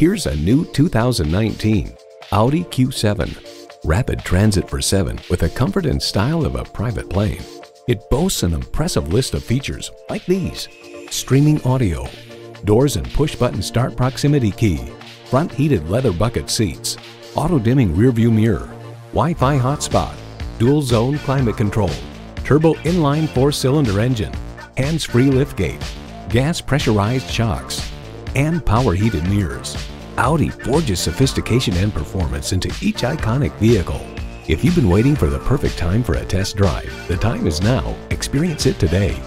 Here's a new 2019 Audi Q7. Rapid transit for seven with the comfort and style of a private plane. It boasts an impressive list of features like these. Streaming audio, doors and push-button start proximity key, front heated leather bucket seats, auto-dimming rearview mirror, Wi-Fi hotspot, dual zone climate control, turbo inline four-cylinder engine, hands-free liftgate, gas pressurized shocks, and power heated mirrors. Audi forges sophistication and performance into each iconic vehicle. If you've been waiting for the perfect time for a test drive, the time is now. Experience it today.